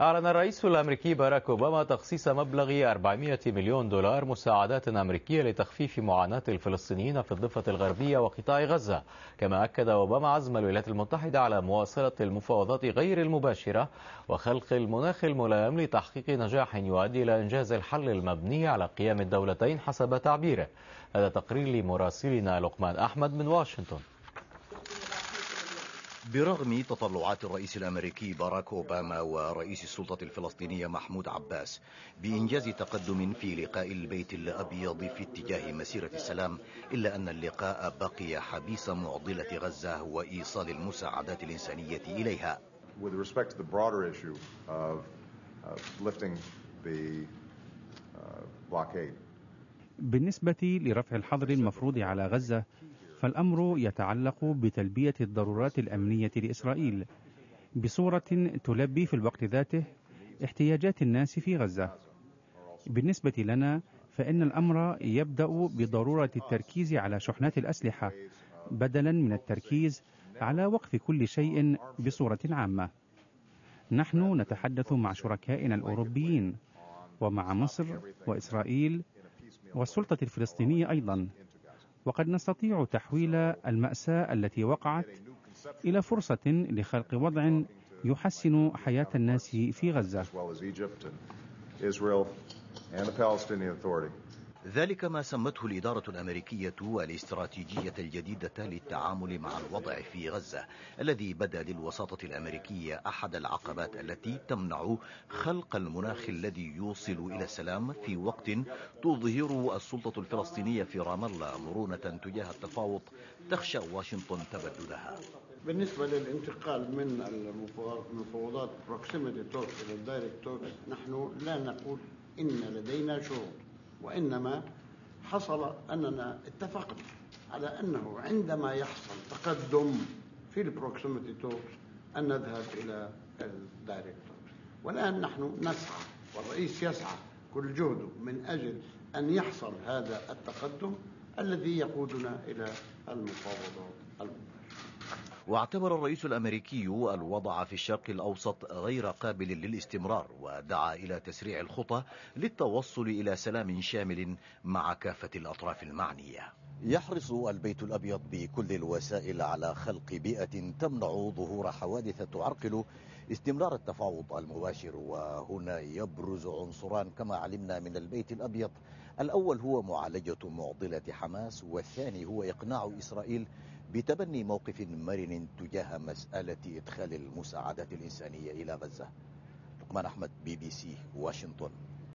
أعلن الرئيس الأمريكي باراك أوباما تخصيص مبلغ 400 مليون دولار مساعدات أمريكية لتخفيف معاناة الفلسطينيين في الضفة الغربية وقطاع غزة. كما أكد أوباما عزم الولايات المتحدة على مواصلة المفاوضات غير المباشرة وخلق المناخ الملائم لتحقيق نجاح يؤدي إلى إنجاز الحل المبني على قيام الدولتين حسب تعبيره. هذا تقرير لمراسلنا لقمان أحمد من واشنطن. برغم تطلعات الرئيس الأمريكي باراك أوباما ورئيس السلطة الفلسطينية محمود عباس بإنجاز تقدم في لقاء البيت الأبيض في اتجاه مسيرة السلام إلا أن اللقاء بقي حبيس معضلة غزة وإيصال المساعدات الإنسانية إليها. With respect to the broader issue of lifting the blockade. بالنسبة لرفع الحظر المفروض على غزة فالأمر يتعلق بتلبية الضرورات الأمنية لإسرائيل بصورة تلبي في الوقت ذاته احتياجات الناس في غزة. بالنسبة لنا فإن الأمر يبدأ بضرورة التركيز على شحنات الأسلحة بدلا من التركيز على وقف كل شيء بصورة عامة. نحن نتحدث مع شركائنا الأوروبيين ومع مصر وإسرائيل والسلطة الفلسطينية أيضا وقد نستطيع تحويل المأساة التي وقعت إلى فرصة لخلق وضع يحسن حياة الناس في غزة. ذلك ما سمته الإدارة الأمريكية الاستراتيجية الجديدة للتعامل مع الوضع في غزة الذي بدا للوساطة الأمريكية أحد العقبات التي تمنع خلق المناخ الذي يوصل إلى السلام في وقت تظهر السلطة الفلسطينية في رام الله مرونة تجاه التفاوض تخشى واشنطن تبددها. بالنسبة للانتقال من المفاوضات proximity talk إلى ال direct talk نحن لا نقول إن لدينا شروط. وإنما حصل أننا اتفقنا على أنه عندما يحصل تقدم في ال proximity talks أن نذهب إلى ال direct talks والآن نحن نسعى والرئيس يسعى كل جهده من أجل أن يحصل هذا التقدم الذي يقودنا إلى المفاوضات. واعتبر الرئيس الأمريكي الوضع في الشرق الأوسط غير قابل للاستمرار ودعا إلى تسريع الخطى للتوصل إلى سلام شامل مع كافة الأطراف المعنية. يحرص البيت الأبيض بكل الوسائل على خلق بيئة تمنع ظهور حوادث تعرقل استمرار التفاوض المباشر. وهنا يبرز عنصران كما علمنا من البيت الأبيض. الأول هو معالجة معضلة حماس والثاني هو إقناع إسرائيل بتبني موقف مرن تجاه مسألة إدخال المساعدات الإنسانية إلى غزة. لقمان أحمد بي بي سي واشنطن.